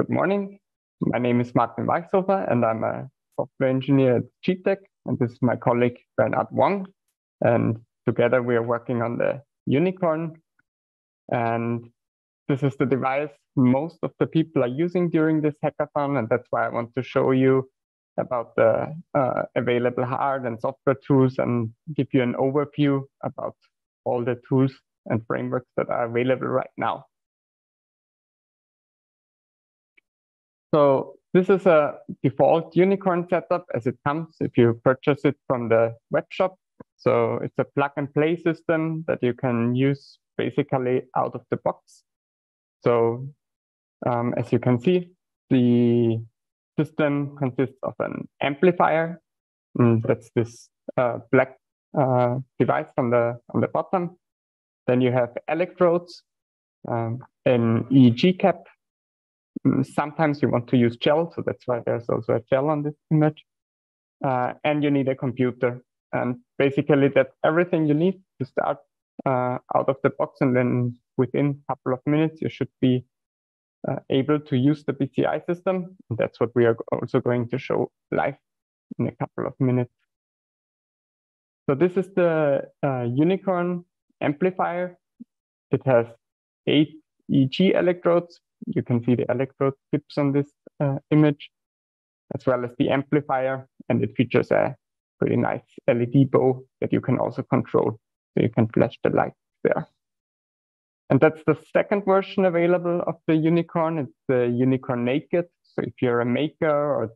good morning. My name is Martin Walchshofer, and I'm a software engineer at GTEC. And this is my colleague Bernard Wong. And together we are working on the Unicorn. And this is the device most of the people are using during this hackathon. And that's why I want to show you about the uh, available hard and software tools and give you an overview about all the tools and frameworks that are available right now. So this is a default Unicorn setup as it comes if you purchase it from the web shop. So it's a plug and play system that you can use basically out of the box. So um, as you can see, the system consists of an amplifier. And that's this uh, black uh, device on the on the bottom. Then you have electrodes, um, an EEG cap. Mm, sometimes you want to use gel, so that's why there's also a gel on this image. Uh, and you need a computer. And basically, that's everything you need to start uh, out of the box. And then within a couple of minutes, you should be uh, able to use the BCI system. And that's what we are also going to show live in a couple of minutes. So this is the uh, Unicorn amplifier. It has eight EG electrodes. You can see the electrode tips on this uh, image, as well as the amplifier. And it features a pretty nice LED bow that you can also control. So you can flash the light there. And that's the second version available of the Unicorn. It's the Unicorn Naked. So if you're a maker or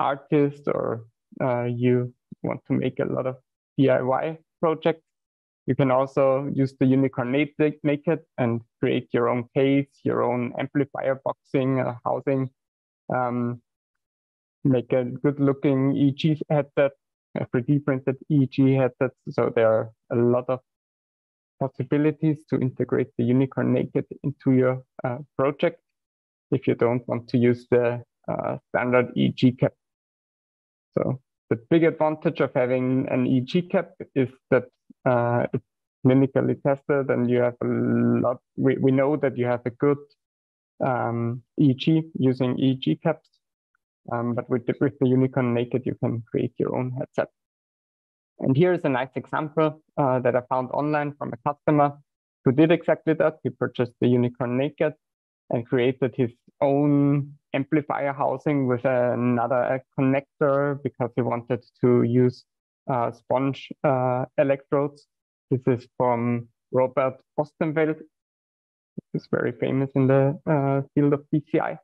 artist or uh, you want to make a lot of DIY projects, you can also use the Unicorn Naked and create your own case, your own amplifier boxing, uh, housing, um, make a good looking EEG headset, a 3D printed EEG headset. So there are a lot of possibilities to integrate the Unicorn Naked into your uh, project if you don't want to use the uh, standard EEG cap. So the big advantage of having an EEG cap is that uh, it's clinically tested and you have a lot, we, we know that you have a good um, EEG using EEG caps. Um, but with the, with the Unicorn Naked, you can create your own headset. And here is a nice example uh, that I found online from a customer who did exactly that. He purchased the Unicorn Naked and created his own amplifier housing with another connector because he wanted to use uh, sponge uh, electrodes. This is from Robert Oostenveld. who's very famous in the uh, field of BCI.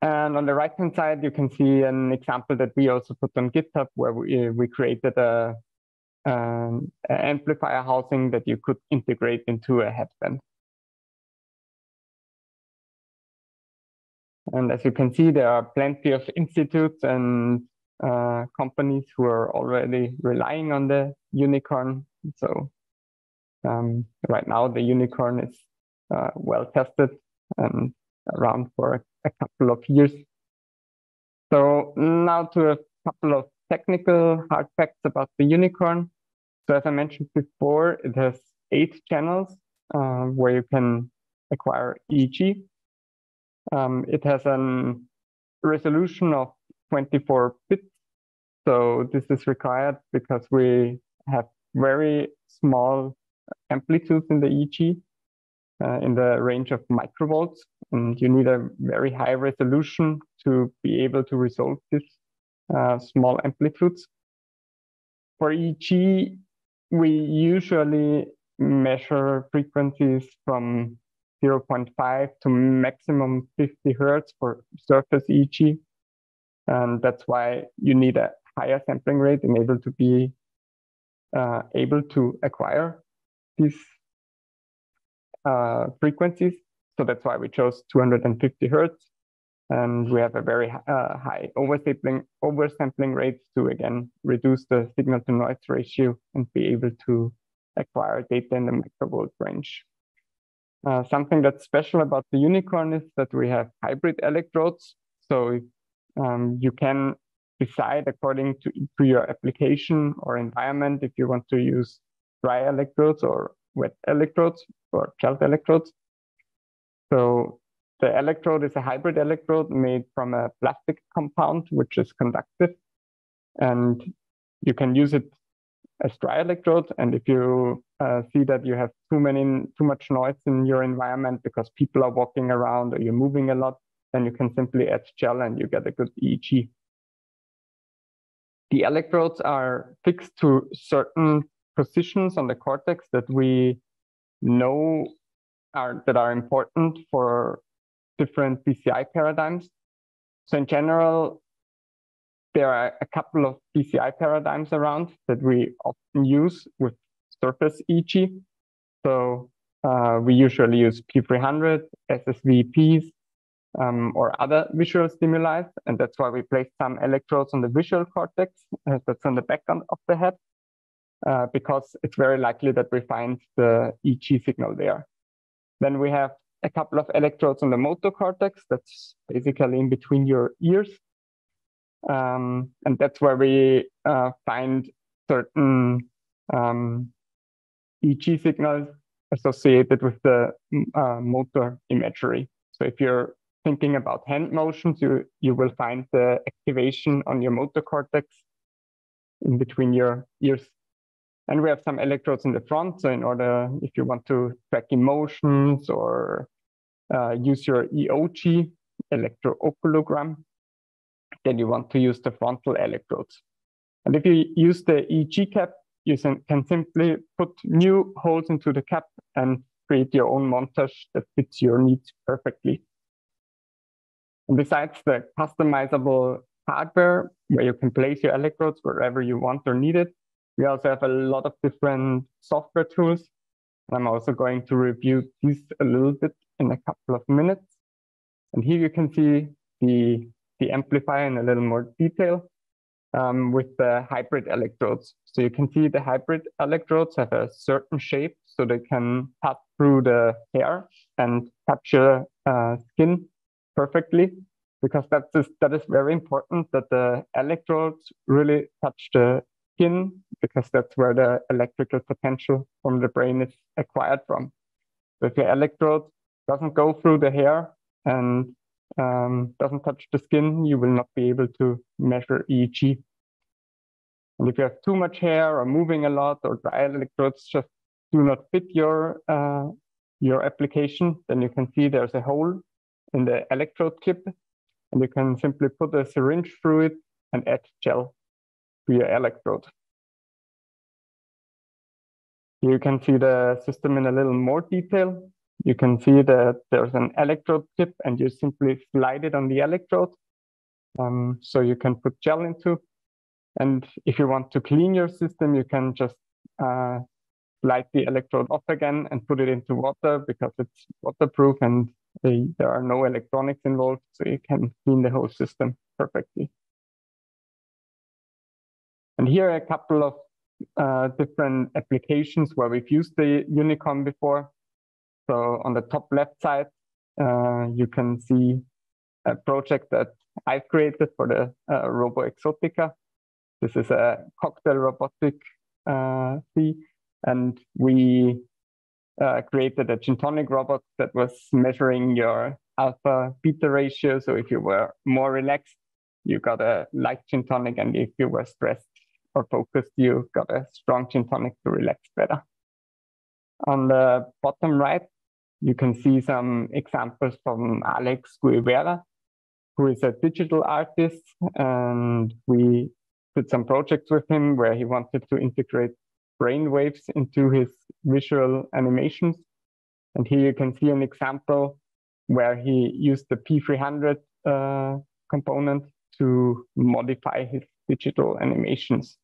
And on the right-hand side, you can see an example that we also put on GitHub where we, we created a, um, amplifier housing that you could integrate into a headband. And as you can see, there are plenty of institutes and uh, companies who are already relying on the unicorn. So um, right now, the unicorn is uh, well tested and around for a couple of years. So now to a couple of technical hard facts about the unicorn. So as I mentioned before, it has eight channels uh, where you can acquire EEG. Um, it has a resolution of 24 bits. So this is required because we have very small amplitudes in the EEG uh, in the range of microvolts. And you need a very high resolution to be able to resolve these uh, small amplitudes. For EEG, we usually measure frequencies from 0.5 to maximum 50 hertz for surface EEG. And that's why you need a higher sampling rate and able to be uh, able to acquire these uh, frequencies. So that's why we chose 250 hertz. And we have a very uh, high oversampling, oversampling rate to, again, reduce the signal to noise ratio and be able to acquire data in the microvolt range. Uh, something that's special about the Unicorn is that we have hybrid electrodes. So um, you can decide according to, to your application or environment if you want to use dry electrodes or wet electrodes or gel electrodes. So the electrode is a hybrid electrode made from a plastic compound, which is conductive. And you can use it as dry electrode. And if you uh, see that you have too many, too much noise in your environment because people are walking around or you're moving a lot, then you can simply add gel and you get a good EEG. The electrodes are fixed to certain positions on the cortex that we know are that are important for different BCI paradigms. So in general, there are a couple of BCI paradigms around that we often use with surface EEG. So uh, we usually use P300, SSVEPs, um, or other visual stimuli. And that's why we place some electrodes on the visual cortex uh, that's on the back of the head, uh, because it's very likely that we find the EEG signal there. Then we have a couple of electrodes on the motor cortex. That's basically in between your ears. Um, and that's where we uh, find certain um, EEG signals associated with the uh, motor imagery. So if you're thinking about hand motions, you, you will find the activation on your motor cortex in between your ears. And we have some electrodes in the front. So in order, if you want to track emotions or uh, use your EOG, electrooculogram, then you want to use the frontal electrodes. And if you use the EEG cap, you can simply put new holes into the cap and create your own montage that fits your needs perfectly. Besides the customizable hardware where you can place your electrodes wherever you want or need it, we also have a lot of different software tools. And I'm also going to review these a little bit in a couple of minutes. And here you can see the, the amplifier in a little more detail um, with the hybrid electrodes. So you can see the hybrid electrodes have a certain shape so they can cut through the hair and capture uh, skin perfectly because that is that is very important that the electrodes really touch the skin because that's where the electrical potential from the brain is acquired from. So if your electrode doesn't go through the hair and um, doesn't touch the skin, you will not be able to measure EEG. And if you have too much hair or moving a lot or dry electrodes just do not fit your uh, your application, then you can see there's a hole in the electrode tip, and you can simply put a syringe through it and add gel to your electrode. You can see the system in a little more detail. You can see that there's an electrode tip and you simply slide it on the electrode. Um, so you can put gel into. And if you want to clean your system, you can just uh, slide the electrode off again and put it into water because it's waterproof and they, there are no electronics involved, so you can clean the whole system perfectly. And here are a couple of uh, different applications where we've used the Unicorn before. So on the top left side, uh, you can see a project that I've created for the uh, Roboexotica. This is a cocktail robotic uh, and we uh, created a gin tonic robot that was measuring your alpha beta ratio. So if you were more relaxed, you got a light gin tonic, and if you were stressed or focused, you got a strong gin tonic to relax better. On the bottom right, you can see some examples from Alex Guevara, who is a digital artist, and we did some projects with him where he wanted to integrate brainwaves into his visual animations. And here you can see an example where he used the P300 uh, component to modify his digital animations.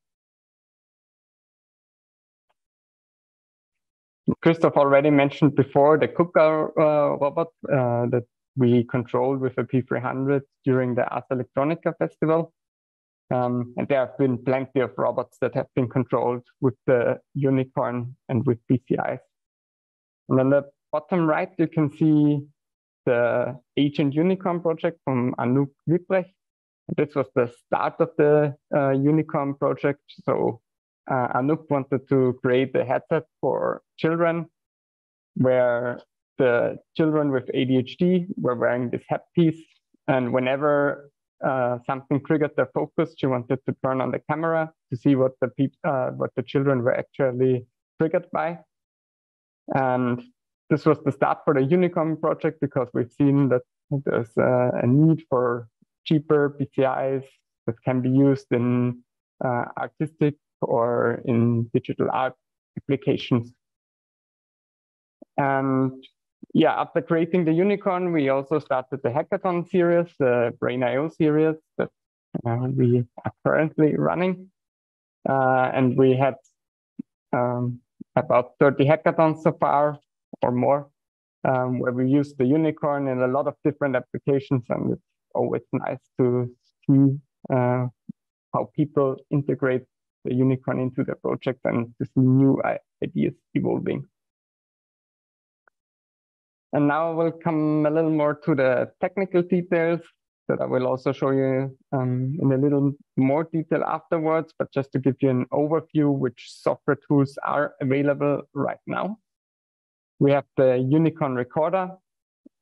Christoph already mentioned before the KUKA uh, robot uh, that we controlled with a P300 during the Ars Electronica festival. Um, and there have been plenty of robots that have been controlled with the unicorn and with BCIs. And on the bottom right, you can see the Agent Unicorn project from Anouk Wipprecht. This was the start of the uh, Unicorn project. So uh, Anouk wanted to create a headset for children where the children with ADHD were wearing this headpiece. And whenever uh, something triggered their focus, she wanted to turn on the camera to see what the peop- uh, what the children were actually triggered by. And this was the start for the Unicorn project because we've seen that there's uh, a need for cheaper BCIs that can be used in uh, artistic or in digital art applications. And yeah, after creating the unicorn, we also started the hackathon series, the Brain.io series that uh, we are currently running. Uh, and we had um, about 30 hackathons so far or more, um, where we use the unicorn in a lot of different applications. And it's always nice to see uh, how people integrate the unicorn into their project and to see new ideas evolving. And now we'll come a little more to the technical details that I will also show you um, in a little more detail afterwards, but just to give you an overview which software tools are available right now. We have the Unicorn Recorder,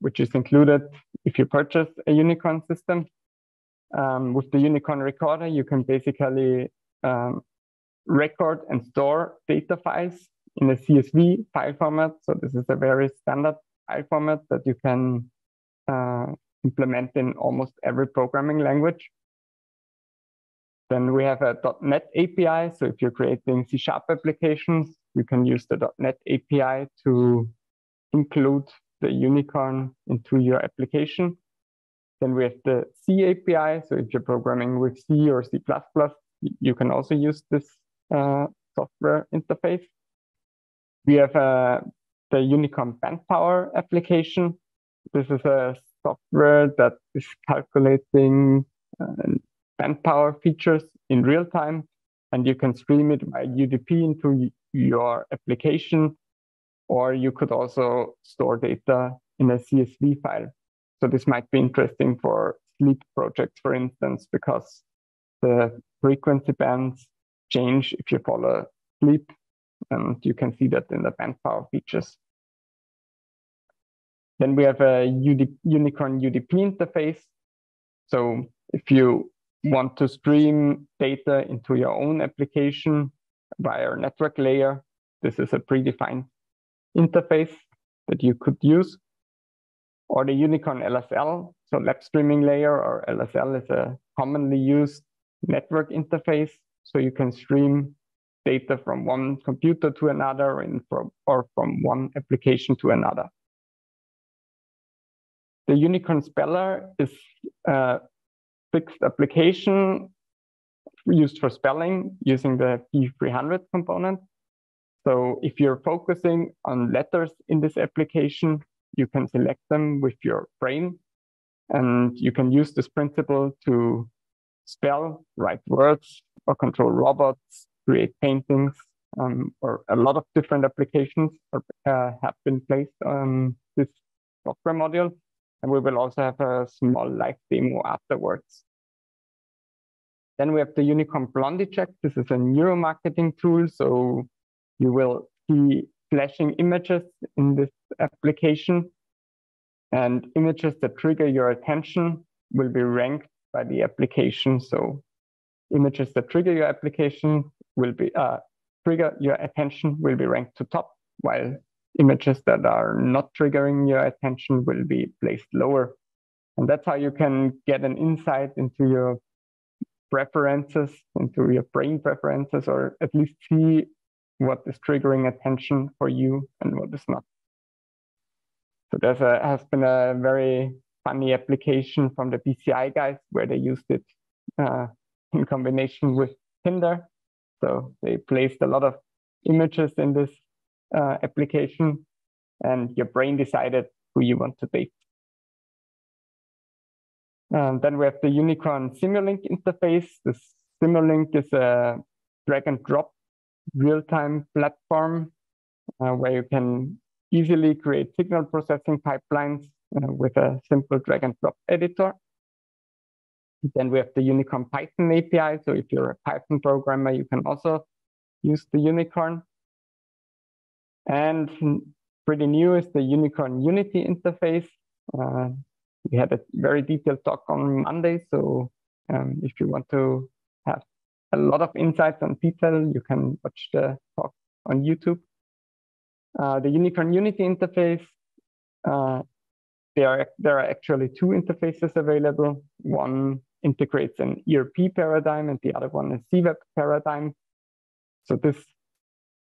which is included if you purchase a Unicorn system. Um, with the Unicorn Recorder, you can basically um, record and store data files in a CSV file format. So this is a very standard file format that you can uh, implement in almost every programming language. Then we have a .NET API. So if you're creating C Sharp applications, you can use the .NET API to include the unicorn into your application. Then we have the C API. So if you're programming with C or C++, you can also use this uh, software interface. We have uh, the Unicorn Bandpower application. This is a software that is calculating uh, bandpower features in real time, and you can stream it by UDP into your application, or you could also store data in a CSV file. So this might be interesting for sleep projects, for instance, because the frequency bands change if you fall asleep, and you can see that in the bandpower features. Then we have a UD, Unicorn UDP interface. So if you want to stream data into your own application via a network layer, this is a predefined interface that you could use. Or the Unicorn LSL, so lab streaming layer or LSL is a commonly used network interface. So you can stream data from one computer to another from, or from one application to another. The Unicorn Speller is a fixed application used for spelling using the P300 component. So if you're focusing on letters in this application, you can select them with your brain and you can use this principle to spell, write words, or control robots, create paintings, um, or a lot of different applications are, uh, have been placed on this software module. And we will also have a small live demo afterwards. Then we have the Unicorn Blondy Check. This is a neuromarketing tool. So you will see flashing images in this application. And images that trigger your attention will be ranked by the application. So images that trigger your application will be uh, trigger your attention will be ranked to top, while images that are not triggering your attention will be placed lower. And that's how you can get an insight into your preferences, into your brain preferences, or at least see what is triggering attention for you and what is not. So there's a has been a very funny application from the BCI guys where they used it uh, in combination with Tinder. So they placed a lot of images in this uh, application, and your brain decided who you want to date. Then we have the Unicorn Simulink interface. This Simulink is a drag and drop real-time platform uh, where you can easily create signal processing pipelines uh, with a simple drag and drop editor. Then we have the Unicorn Python API. So if you're a Python programmer, you can also use the Unicorn. And pretty new is the Unicorn Unity interface. Uh, we had a very detailed talk on Monday, so um, if you want to have a lot of insights on detail, you can watch the talk on YouTube. Uh, the Unicorn Unity interface, uh, there, are, there are actually two interfaces available. One integrates an ERP paradigm and the other one is c-VEP paradigm. So this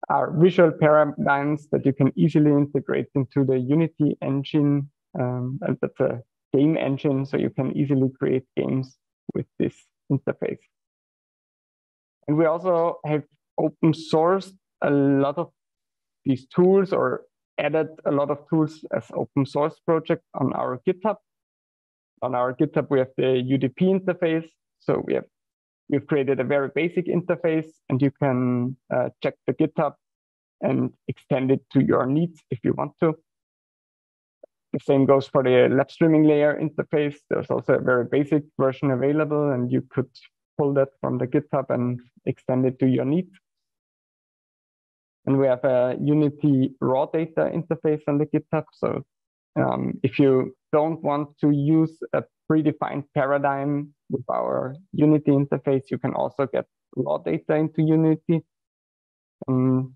are visual paradigms that you can easily integrate into the Unity engine. Um, and that's a game engine, so you can easily create games with this interface. And we also have open sourced a lot of these tools or added a lot of tools as open source project on our GitHub. On our GitHub, we have the UDP interface. So we have we've created a very basic interface and you can uh, check the GitHub and extend it to your needs if you want to. The same goes for the lab streaming layer interface. There's also a very basic version available and you could pull that from the GitHub and extend it to your needs. And we have a Unity raw data interface on the GitHub. So um, if you don't want to use a predefined paradigm with our Unity interface, you can also get raw data into Unity. Um,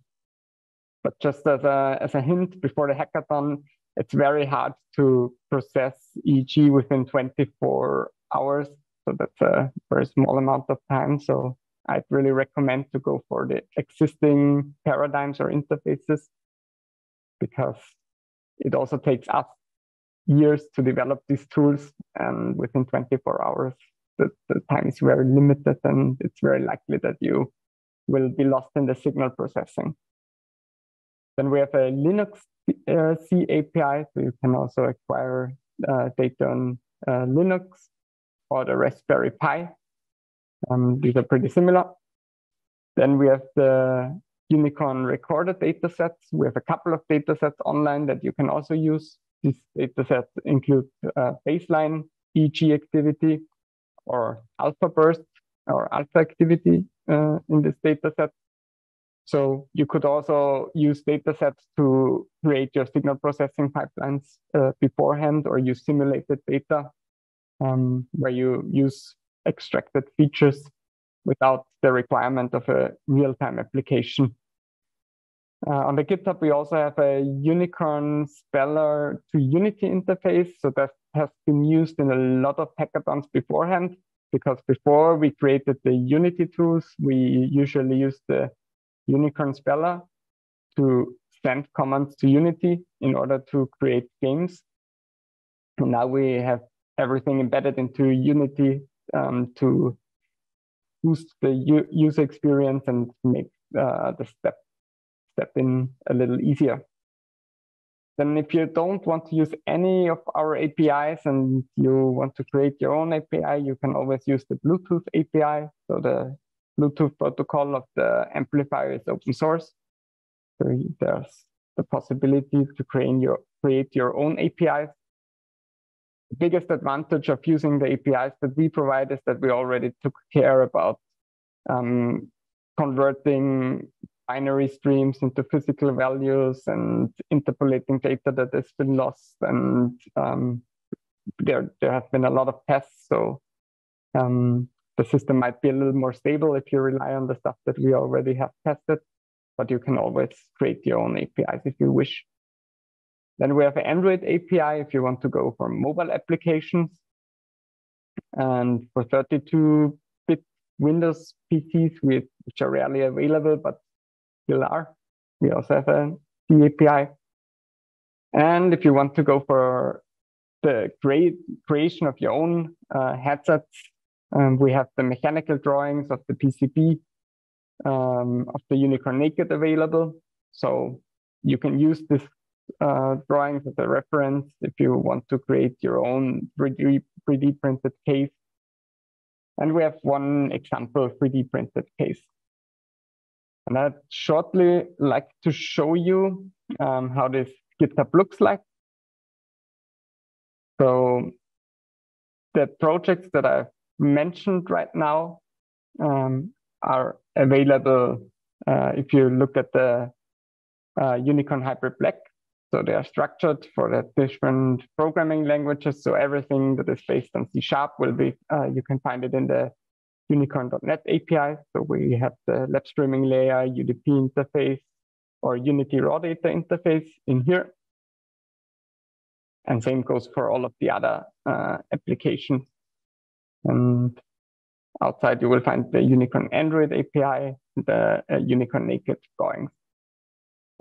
but just as a, as a hint before the hackathon, it's very hard to process EEG within 24 hours. So that's a very small amount of time. So I'd really recommend to go for the existing paradigms or interfaces because it also takes us years to develop these tools and within 24 hours the, the time is very limited and it's very likely that you will be lost in the signal processing. Then we have a Linux uh, C API, so you can also acquire uh, data on uh, Linux or the Raspberry Pi. Um, these are pretty similar. Then we have the Unicorn recorded data sets. We have a couple of data sets online that you can also use. These data set includes baseline EEG activity or alpha burst or alpha activity uh, in this data set. So you could also use data sets to create your signal processing pipelines uh, beforehand or use simulated data um, where you use extracted features without the requirement of a real-time application. Uh, on the GitHub, we also have a Unicorn Speller to Unity interface. So that has been used in a lot of hackathons beforehand, because before we created the Unity tools, we usually use the Unicorn Speller to send commands to Unity in order to create games. And now we have everything embedded into Unity um, to boost the user experience and make uh, the step step in a little easier. Then if you don't want to use any of our APIs and you want to create your own API, you can always use the Bluetooth API. So the Bluetooth protocol of the amplifier is open source. So there's the possibility to create your, create your own APIs. The biggest advantage of using the APIs that we provide is that we already took care about um, converting binary streams into physical values and interpolating data that has been lost. And um, there, there have been a lot of tests. So um, the system might be a little more stable if you rely on the stuff that we already have tested, but you can always create your own APIs if you wish. Then we have an Android API if you want to go for mobile applications. And for 32-bit Windows PCs, which are rarely available, but still are, we also have a C API. And if you want to go for the creation of your own uh, headsets, um, we have the mechanical drawings of the PCB um, of the Unicorn Naked available. So you can use this uh, drawings as a reference if you want to create your own 3D, 3D printed case. And we have one example 3D printed case. And I'd shortly like to show you um, how this GitHub looks like. So the projects that I've mentioned right now um, are available uh, if you look at the uh, Unicorn Hybrid Black So they are structured for the different programming languages. So everything that is based on C Sharp will be, uh, you can find it in the unicorn.net API. So we have the lab streaming layer, UDP interface, or Unity raw data interface in here. And same goes for all of the other uh, applications. And outside, you will find the Unicorn Android API, the uh, Unicorn naked drawings.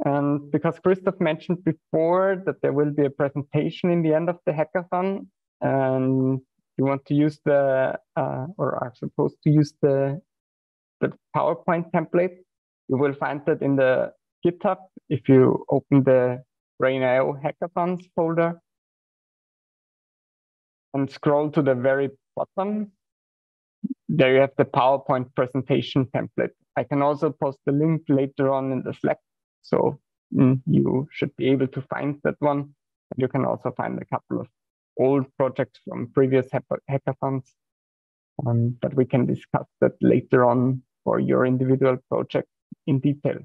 And because Christoph mentioned before that there will be a presentation in the end of the hackathon, and you want to use the, uh, or are supposed to use the, the PowerPoint template, you will find that in the GitHub if you open the Brain.io hackathons folder and scroll to the very bottom. There you have the PowerPoint presentation template. I can also post the link later on in the Slack so mm, you should be able to find that one. And you can also find a couple of old projects from previous hackathons, um, but we can discuss that later on for your individual project in detail.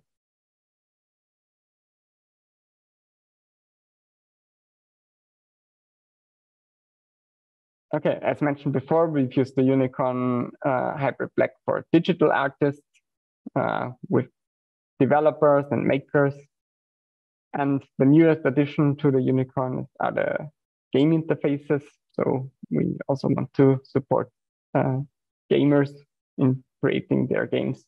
Okay, as mentioned before, we've used the Unicorn uh, Hybrid Black for digital artists uh, with developers and makers. And the newest addition to the Unicorn are the game interfaces. So we also want to support uh, gamers in creating their games.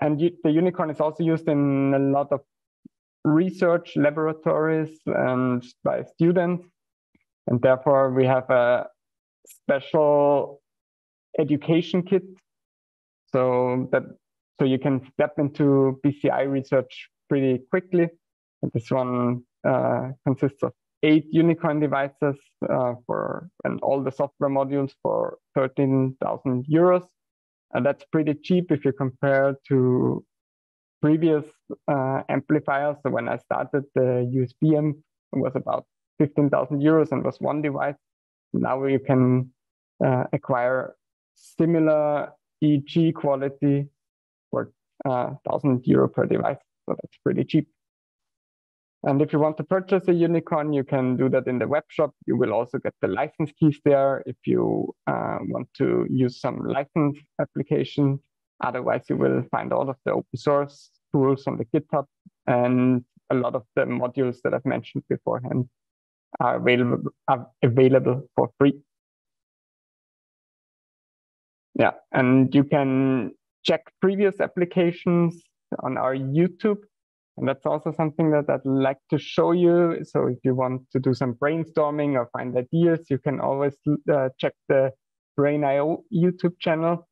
And the Unicorn is also used in a lot of research laboratories and by students. And therefore, we have a special education kit so that so you can step into BCI research pretty quickly. And this one uh, consists of eight unicorn devices uh, for and all the software modules for 13,000 euros. And that's pretty cheap if you compare to previous uh, amplifiers. So when I started the USB amp, it was about 15,000 euros and was one device. Now you can uh, acquire similar EG quality for uh, 1000 euro per device. So that's pretty cheap. And if you want to purchase a unicorn, you can do that in the web shop. You will also get the license keys there if you uh, want to use some license application. Otherwise, you will find all of the open source tools on the GitHub and a lot of the modules that I've mentioned beforehand are available, are available for free. Yeah, and you can check previous applications on our YouTube. And that's also something that I'd like to show you. So if you want to do some brainstorming or find ideas, you can always uh, check the Brain.io YouTube channel.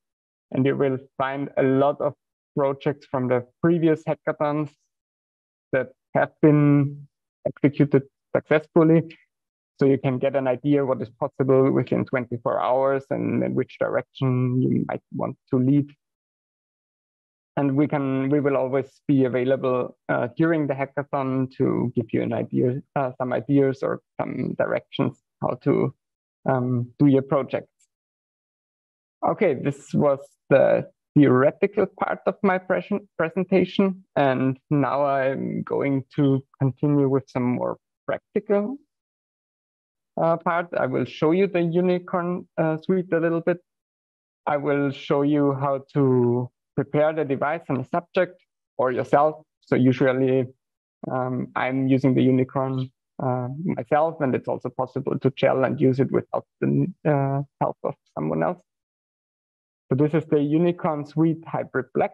And you will find a lot of projects from the previous hackathons that have been executed successfully. So you can get an idea what is possible within 24 hours and in which direction you might want to lead and we can we will always be available uh, during the hackathon to give you an idea uh, some ideas or some directions how to um, do your projects. Okay this was the theoretical part of my pre presentation. And now i'm going to continue with some more practical uh, part. I will show you the unicorn uh, suite a little bit. I will show you how to prepare the device and the subject or yourself. So usually um, I'm using the Unicorn uh, myself, and it's also possible to gel and use it without the uh, help of someone else. So this is the Unicorn Suite Hybrid Black,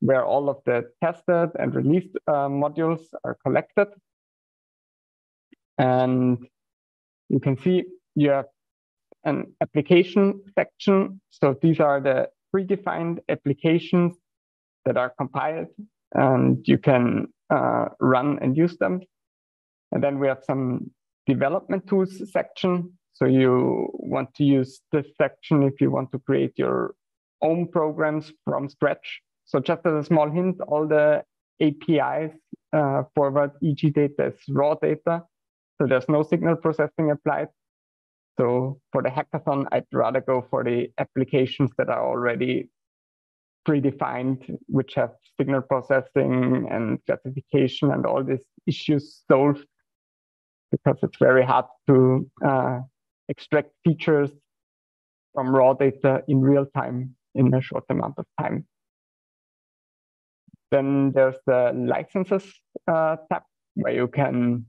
where all of the tested and released uh, modules are collected. And you can see you have an application section. So these are the predefined applications that are compiled and you can uh, run and use them. And then we have some development tools section. So you want to use this section if you want to create your own programs from scratch. So just as a small hint, all the APIs uh, forward EEG data is raw data. So there's no signal processing applied. So for the hackathon, I'd rather go for the applications that are already predefined, which have signal processing and classification and all these issues solved because it's very hard to uh, extract features from raw data in real time in a short amount of time. Then there's the licenses uh, tab where you can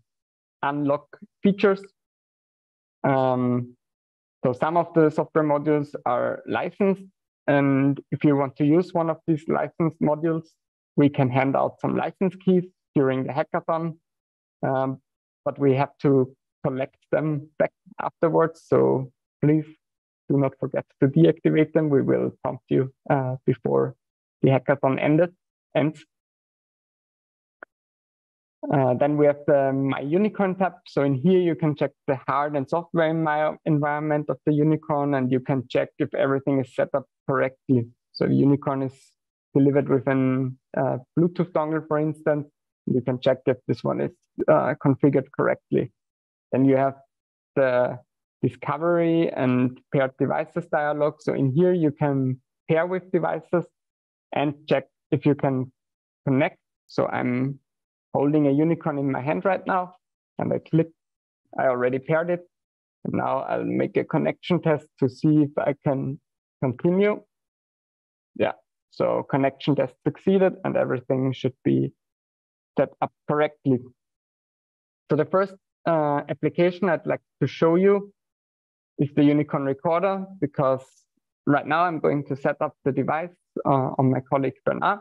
unlock features. Um, so some of the software modules are licensed. And if you want to use one of these licensed modules, we can hand out some license keys during the hackathon. Um, but we have to collect them back afterwards. So please do not forget to deactivate them. We will prompt you uh, before the hackathon ended, ends. Uh, then we have the My Unicorn tab. So in here, you can check the hard and software environment of the Unicorn, and you can check if everything is set up correctly. So the Unicorn is delivered with an uh, Bluetooth dongle, for instance. You can check if this one is uh, configured correctly. Then you have the discovery and paired devices dialog. So in here, you can pair with devices and check if you can connect. So I'm holding a unicorn in my hand right now, and I click, I already paired it. And now I'll make a connection test to see if I can continue. Yeah, so connection test succeeded and everything should be set up correctly. So the first uh, application I'd like to show you is the Unicorn Recorder because right now I'm going to set up the device uh, on my colleague Bernard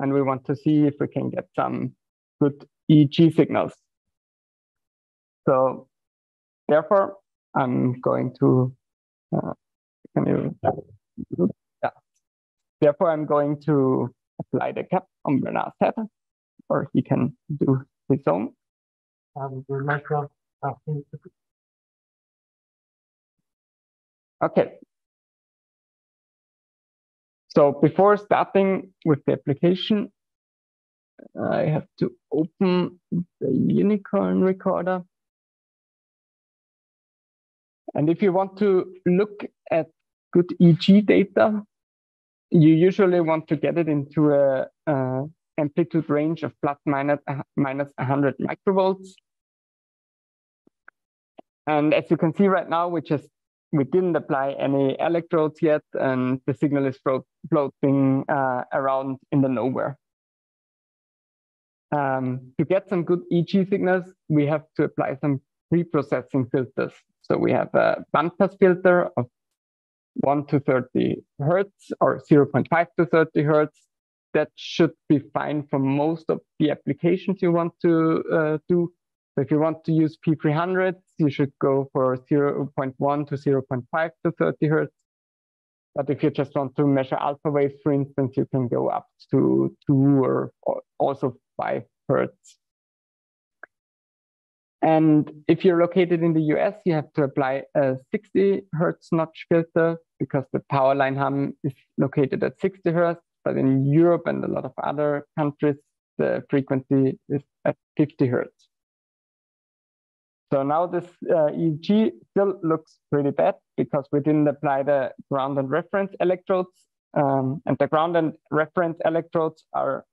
and we want to see if we can get some good EEG signals. So therefore, I'm going to, uh, can you, yeah. Therefore, I'm going to apply the cap on Bernard's head, or he can do his own. Um, okay. So before starting with the application, I have to open the unicorn recorder. And if you want to look at good EEG data, you usually want to get it into a, a amplitude range of plus minus, minus 100 microvolts. And as you can see right now, we just we didn't apply any electrodes yet, and the signal is floating uh, around in the nowhere. Um, to get some good EEG signals, we have to apply some pre-processing filters. So we have a bandpass filter of 1 to 30 hertz or 0.5 to 30 hertz. That should be fine for most of the applications you want to uh, do. So if you want to use P300, you should go for 0.1 to 0.5 to 30 hertz. But if you just want to measure alpha waves, for instance, you can go up to two or, or also five hertz. And if you're located in the US, you have to apply a 60 hertz notch filter because the power line hum is located at 60 hertz. But in Europe and a lot of other countries, the frequency is at 50 hertz. So now this uh, EEG still looks pretty bad because we didn't apply the ground and reference electrodes. Um, and the ground and reference electrodes are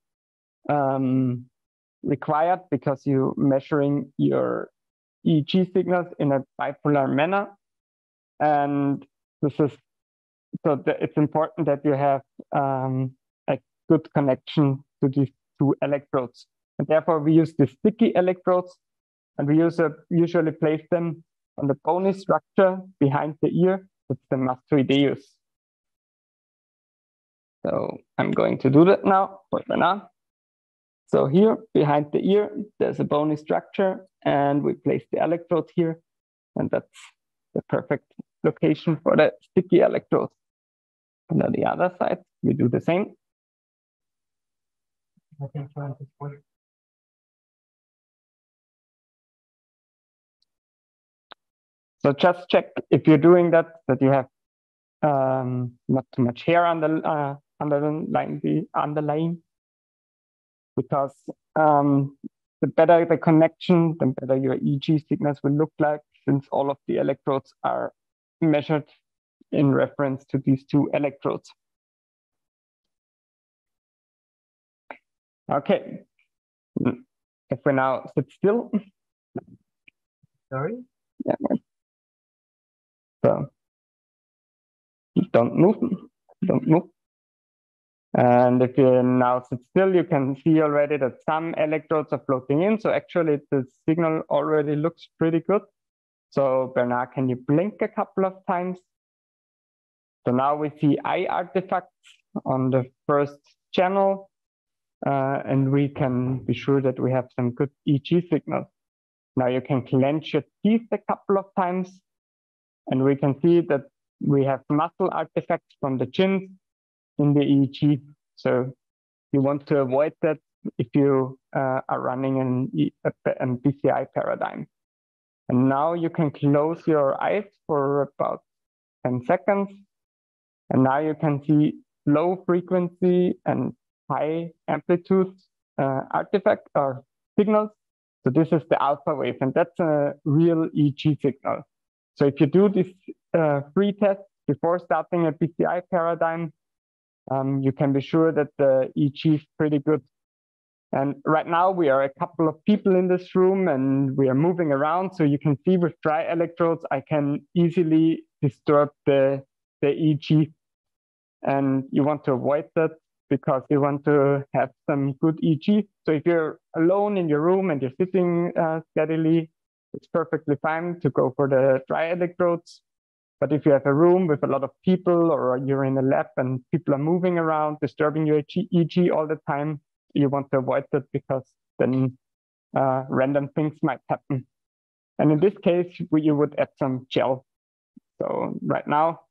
um, required because you're measuring your EEG signals in a bipolar manner. And this is so it's important that you have um, a good connection to these two electrodes. And therefore, we use the sticky electrodes and we use a, usually place them on the bony structure behind the ear. It's the mastoideus. So I'm going to do that now for now. So here behind the ear, there's a bony structure and we place the electrode here. And that's the perfect location for the sticky electrode. And on the other side, we do the same. So just check if you're doing that, that you have um, not too much hair under, uh, underlying the underlying, because um, the better the connection, the better your EEG signals will look like, since all of the electrodes are measured in reference to these two electrodes. Okay. If we now sit still. Sorry? Yeah. So don't move, don't move. And if you now sit still, you can see already that some electrodes are floating in. So actually the signal already looks pretty good. So Bernard, can you blink a couple of times? So now we see eye artifacts on the first channel, uh, and we can be sure that we have some good EEG signals. Now you can clench your teeth a couple of times, and we can see that we have muscle artifacts from the chin in the EEG. So you want to avoid that if you uh, are running an, an BCI paradigm. And now you can close your eyes for about 10 seconds. And now you can see low frequency and high amplitude uh, artifact or signals. So this is the alpha wave, and that's a real EEG signal. So if you do this uh, free test before starting a BCI paradigm, um, you can be sure that the EEG is pretty good. And right now we are a couple of people in this room and we are moving around. So you can see with dry electrodes, I can easily disturb the, the EEG. And you want to avoid that because you want to have some good EEG. So if you're alone in your room and you're sitting uh, steadily, it's perfectly fine to go for the dry electrodes. But if you have a room with a lot of people or you're in a lab and people are moving around, disturbing your EEG all the time, you want to avoid that because then uh, random things might happen. And in this case, you would add some gel. So right now,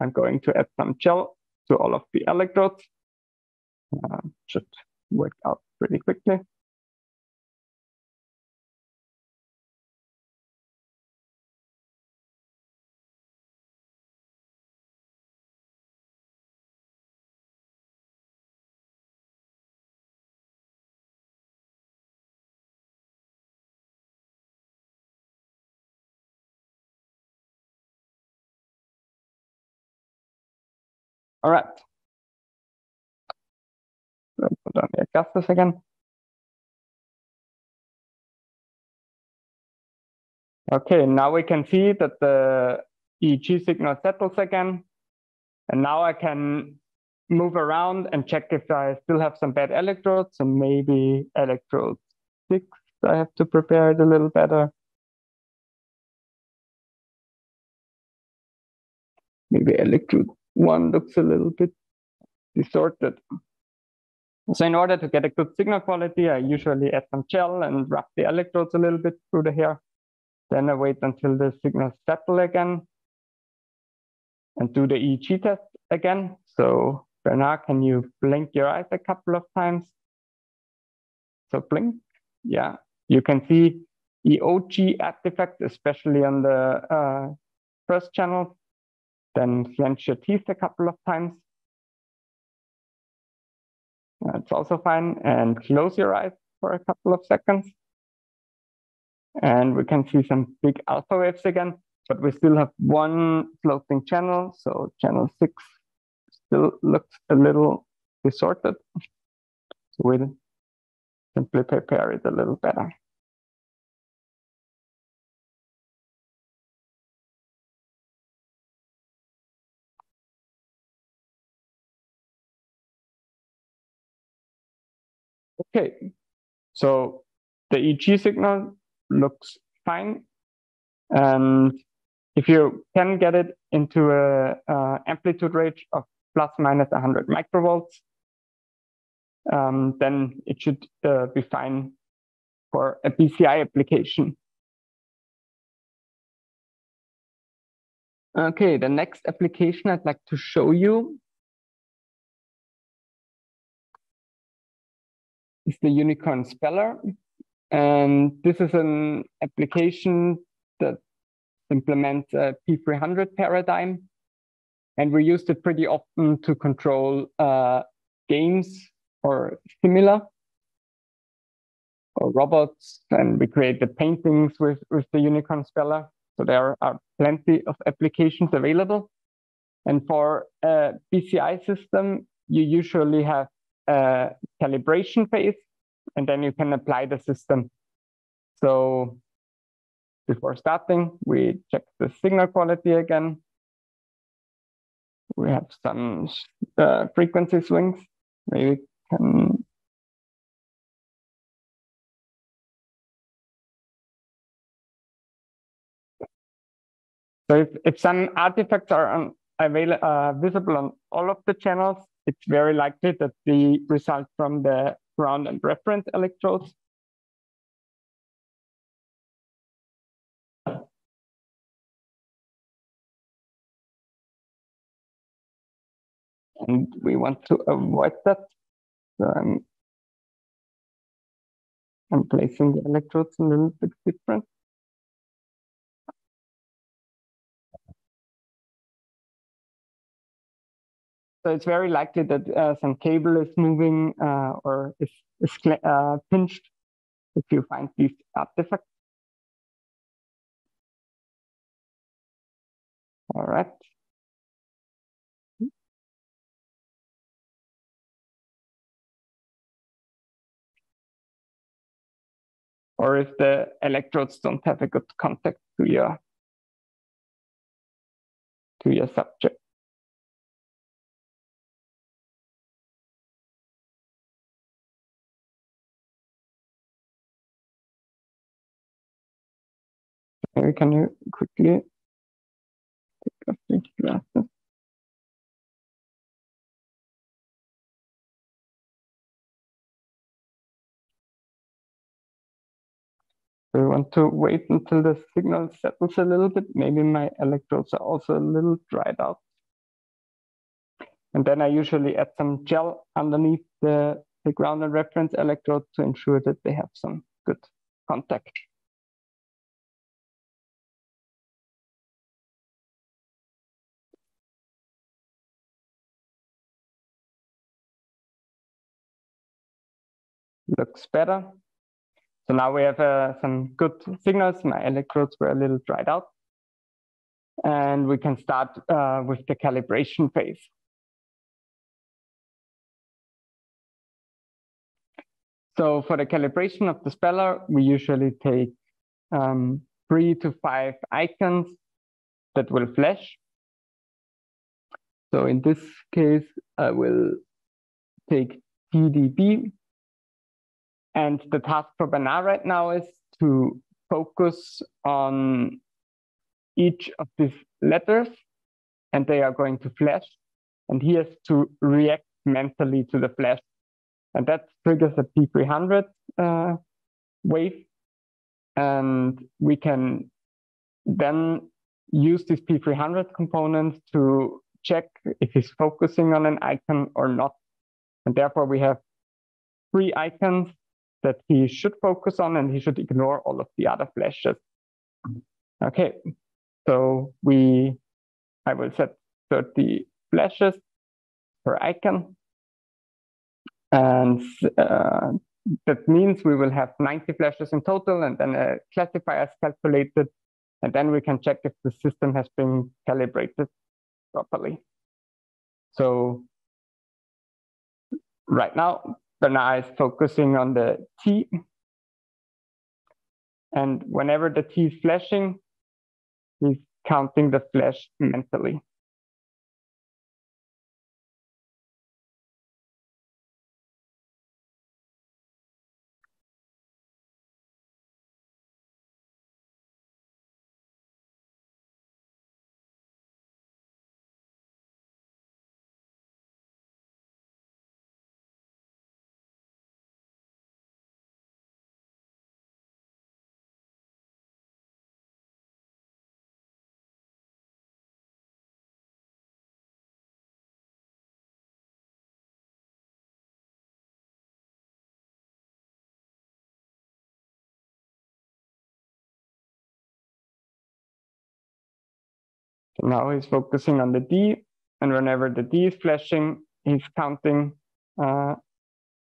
I'm going to add some gel to all of the electrodes. Uh, should work out pretty quickly. All right. Put on the Augustus again. Okay, now we can see that the EEG signal settles again. And now I can move around and check if I still have some bad electrodes. So maybe electrode six, I have to prepare it a little better. Maybe electrode one looks a little bit distorted. So in order to get a good signal quality, I usually add some gel and wrap the electrodes a little bit through the hair. Then I wait until the signals settle again and do the EEG test again. So Bernard, can you blink your eyes a couple of times? So blink, yeah. You can see EOG artifact, especially on the uh, first channel. Then clench your teeth a couple of times. That's also fine. And close your eyes for a couple of seconds. And we can see some big alpha waves again, but we still have one floating channel. So channel six still looks a little distorted. So we'll simply prepare it a little better. Okay, so the EEG signal looks fine. And if you can get it into a, a amplitude range of plus minus 100 microvolts, um, then it should uh, be fine for a BCI application. Okay, the next application I'd like to show you is the Unicorn Speller. And this is an application that implements a P300 paradigm. And we used it pretty often to control uh, games or similar or robots. And we created paintings with, with the Unicorn Speller. So there are plenty of applications available. And for a BCI system, you usually have calibration phase, and then you can apply the system. So before starting, we check the signal quality again. We have some uh, frequency swings. Maybe can So if, if some artifacts are on, available, uh, visible on all of the channels, it's very likely that the result from the ground and reference electrodes. And we want to avoid that. So I'm, I'm placing the electrodes a little bit different. So it's very likely that uh, some cable is moving uh, or is, is uh, pinched if you find these artifacts. All right. Or if the electrodes don't have a good contact to your to your subject. Can you quickly take off the glasses? We want to wait until the signal settles a little bit. Maybe my electrodes are also a little dried out. And then I usually add some gel underneath the, the ground and reference electrode to ensure that they have some good contact. Looks better. So now we have uh, some good signals. My electrodes were a little dried out. And we can start uh, with the calibration phase. So for the calibration of the speller, we usually take um, three to five icons that will flash. So in this case, I will take TDB and the task for Bernard right now is to focus on each of these letters, and they are going to flash. And he has to react mentally to the flash. And that triggers a P300 uh, wave. And we can then use this P300 component to check if he's focusing on an icon or not. And therefore, we have three icons that he should focus on and he should ignore all of the other flashes. Okay, so we, I will set 30 flashes per icon. And uh, that means we will have 90 flashes in total and then a classifier is calculated. And then we can check if the system has been calibrated properly. So right now, Bernard is focusing on the T. And whenever the T is flashing, he's counting the flash mentally. So now he's focusing on the D, and whenever the D is flashing, he's counting uh,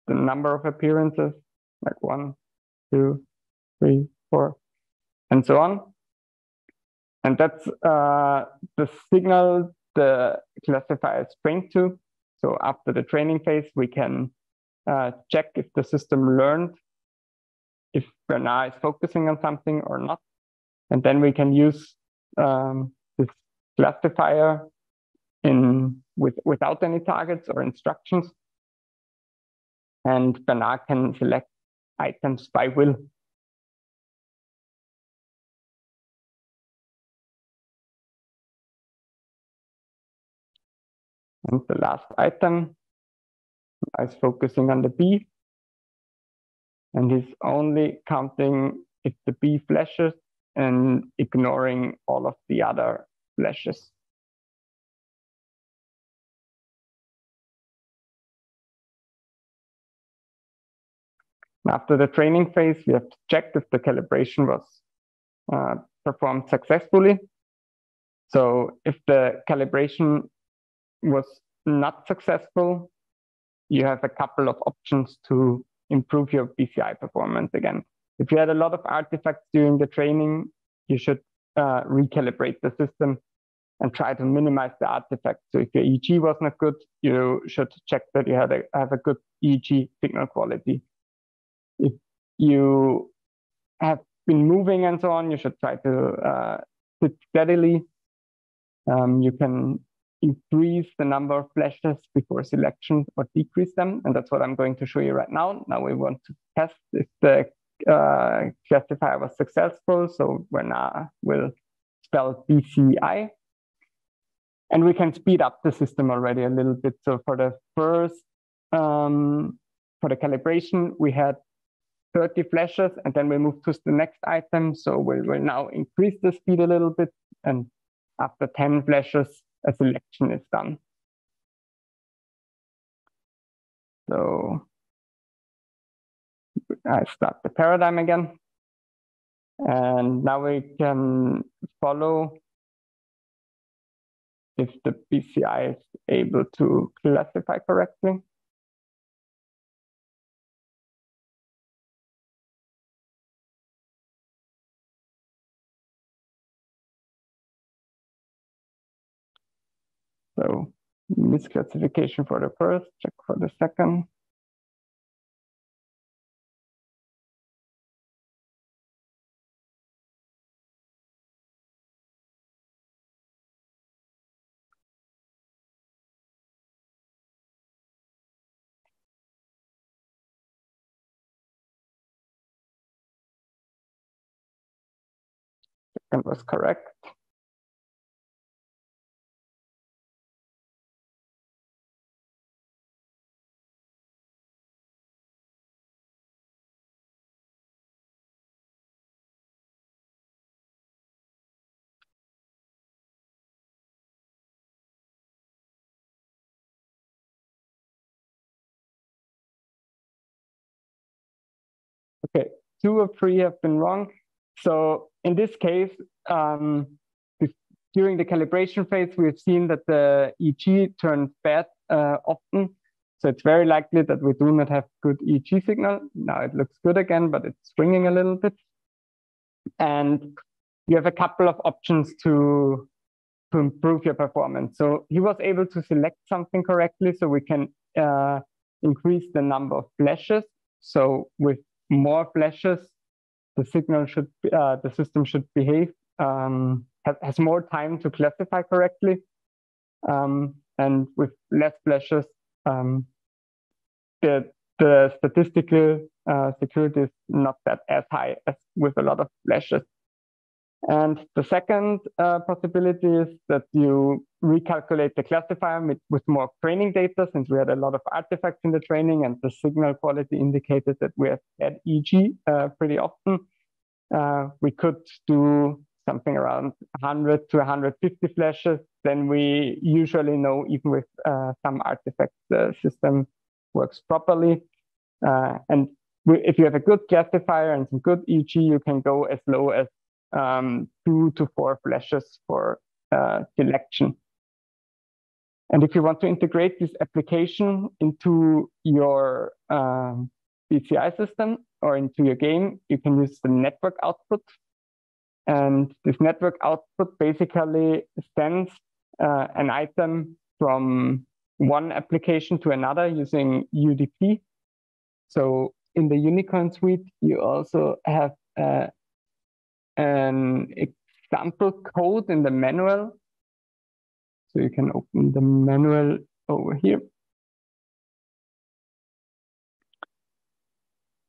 the number of appearances, like one, two, three, four, and so on. And that's uh, the signal the classifier is trained to. So after the training phase, we can uh, check if the system learned if Bernard is focusing on something or not. And then we can use um, classifier in with without any targets or instructions. And Bernard can select items by will. And the last item is focusing on the B. And he's only counting if the B flashes and ignoring all of the other flashes. After the training phase, we have checked if the calibration was uh, performed successfully. So if the calibration was not successful, you have a couple of options to improve your BCI performance again. If you had a lot of artifacts during the training, you should uh, recalibrate the system and try to minimize the artifacts. So if your EEG was not good, you should check that you have a, have a good EEG signal quality. If you have been moving and so on, you should try to uh, sit steadily. Um, you can increase the number of flashes before selection or decrease them. And that's what I'm going to show you right now. Now we want to test if the uh, classifier was successful. So we're now will spell BCI. And we can speed up the system already a little bit. So for the first, um, for the calibration, we had 30 flashes and then we move to the next item. So we will now increase the speed a little bit. And after 10 flashes, a selection is done. So I start the paradigm again. And now we can follow if the BCI is able to classify correctly. So misclassification for the first, check for the second. Second was correct. Okay, two or three have been wrong. So in this case, um, during the calibration phase, we've seen that the EEG turns bad uh, often. So it's very likely that we do not have good EEG signal. Now it looks good again, but it's swinging a little bit. And you have a couple of options to, to improve your performance. So he was able to select something correctly, so we can uh, increase the number of flashes. So with more flashes, the signal should uh, the system should behave um, has, more time to classify correctly, um, and with less flashes, um, the the statistical uh, security is not that as high as with a lot of flashes. And the second uh, possibility is that you recalculate the classifier with, more training data, since we had a lot of artifacts in the training and the signal quality indicated that we had EEG uh, pretty often. Uh, we could do something around 100 to 150 flashes. Then we usually know, even with uh, some artifacts, the system works properly. Uh, and if you have a good classifier and some good EEG, you can go as low as um, two to four flashes for uh, selection. And if you want to integrate this application into your um, BCI system or into your game, you can use the network output. And this network output basically sends uh, an item from one application to another using UDP. So in the Unicorn suite, you also have uh, an example code in the manual. So you can open the manual over here.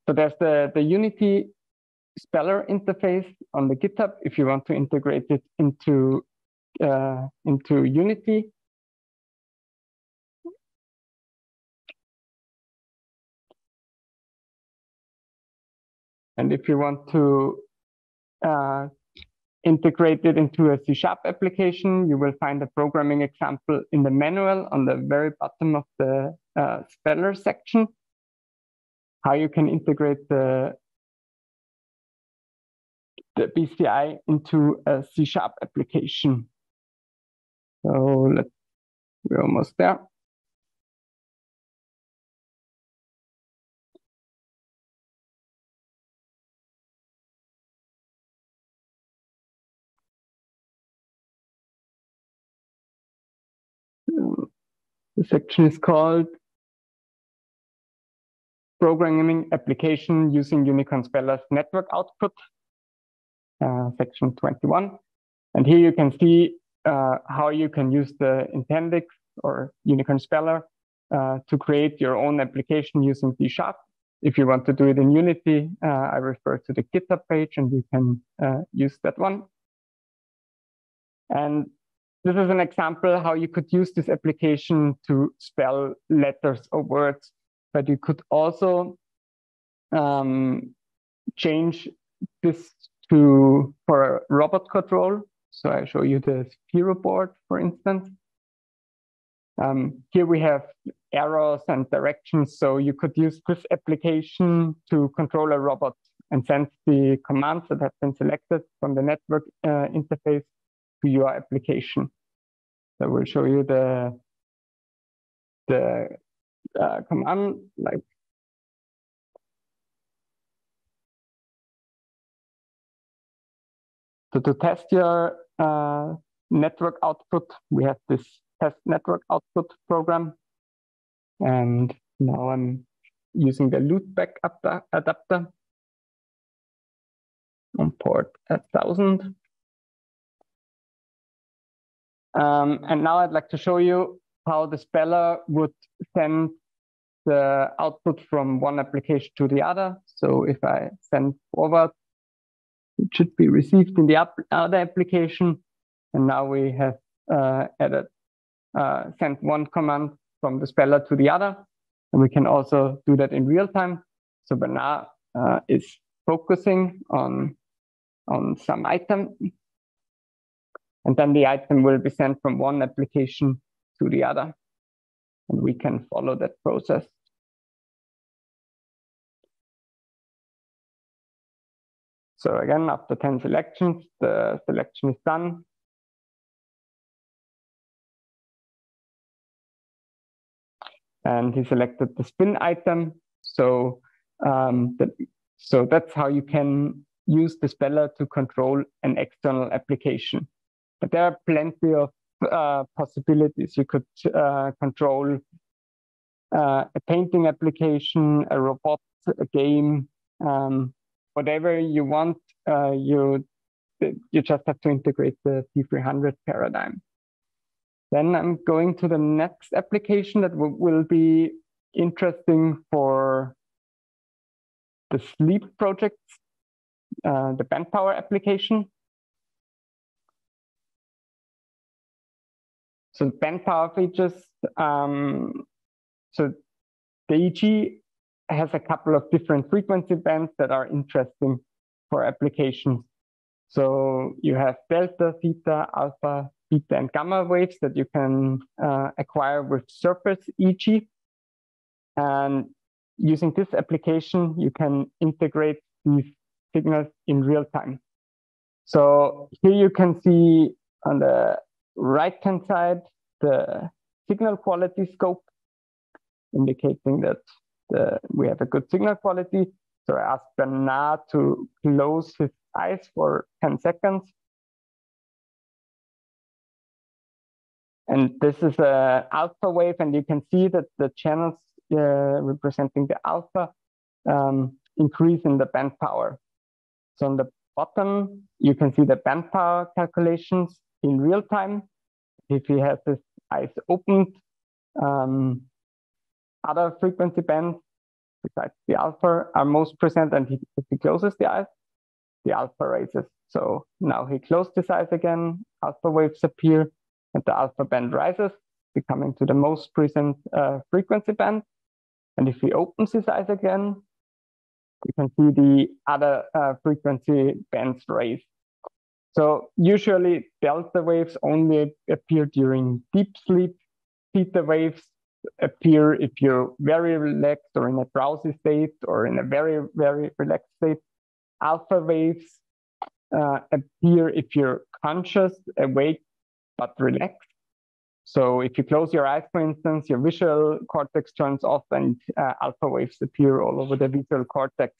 So there's the, the Unity speller interface on the GitHub if you want to integrate it into, uh, into Unity. And if you want to uh, integrate it into a C Sharp application, you will find a programming example in the manual on the very bottom of the uh, speller section, how you can integrate the, the BCI into a C Sharp application. So let's, we're almost there. The section is called Programming Application Using Unicorn Speller's Network Output, uh, section 21. And here you can see uh, how you can use the Intendix or Unicorn Speller uh, to create your own application using C Sharp. If you want to do it in Unity, uh, I refer to the GitHub page and you can uh, use that one. And this is an example how you could use this application to spell letters or words, but you could also um, change this to for a robot control. So I show you the Sphero board, for instance. Um, here we have arrows and directions, so you could use this application to control a robot and send the commands that have been selected from the network uh, interface to your application. So we'll show you the the uh, command like so to test your uh, network output, we have this test network output program. And now I'm using the loopback adapter on port 1000. Um, and now I'd like to show you how the speller would send the output from one application to the other. So if I send forward, it should be received in the other application. And now we have uh, added, uh, sent one command from the speller to the other. And we can also do that in real time. So Bernard uh, is focusing on, on some item and then the item will be sent from one application to the other. And we can follow that process. So again, after 10 selections, the selection is done. And he selected the spin item. So, um, so that's how you can use the speller to control an external application. But there are plenty of uh, possibilities. You could uh, control uh, a painting application, a robot, a game, um, whatever you want. Uh, you you just have to integrate the P300 paradigm. Then I'm going to the next application that will be interesting for the sleep projects, uh, the band power application. So band power features, um, so the EEG has a couple of different frequency bands that are interesting for applications. So you have delta, theta, alpha, beta, and gamma waves that you can uh, acquire with surface EEG. And using this application, you can integrate these signals in real time. So here you can see on the right-hand side, the signal quality scope, indicating that the, we have a good signal quality. So I asked Bernard to close his eyes for 10 seconds. And this is a alpha wave, and you can see that the channels uh, representing the alpha um, increase in the band power. So on the bottom, you can see the band power calculations in real time. If he has his eyes opened, um, other frequency bands besides the alpha are most present and he, if he closes the eyes, the alpha raises. So now he closed his eyes again, alpha waves appear and the alpha band rises, becoming to the most present uh, frequency band. And if he opens his eyes again, you can see the other uh, frequency bands raise. So usually delta waves only appear during deep sleep. Theta waves appear if you're very relaxed or in a drowsy state or in a very, very relaxed state. Alpha waves uh, appear if you're conscious, awake, but relaxed. So if you close your eyes, for instance, your visual cortex turns off and uh, alpha waves appear all over the visual cortex.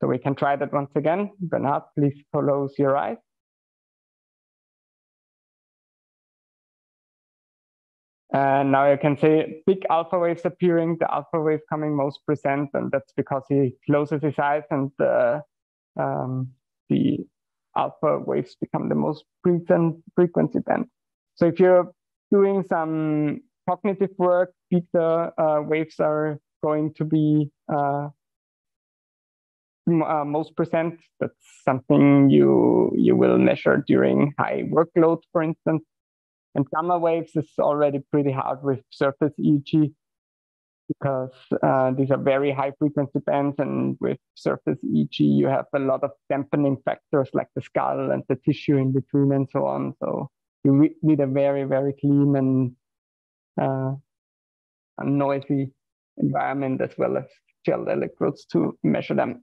So we can try that once again. Bernard, please close your eyes. And now you can see big alpha waves appearing, the alpha wave coming most present, and that's because he closes his eyes and uh, um, the alpha waves become the most present frequency band. So if you're doing some cognitive work, beta uh, waves are going to be uh, uh, most present. That's something you you will measure during high workload, for instance. And gamma waves is already pretty hard with surface EEG because uh, these are very high frequency bands, and with surface EEG you have a lot of dampening factors like the skull and the tissue in between and so on. So you need a very, very clean and uh, noisy environment as well as gel electrodes to measure them.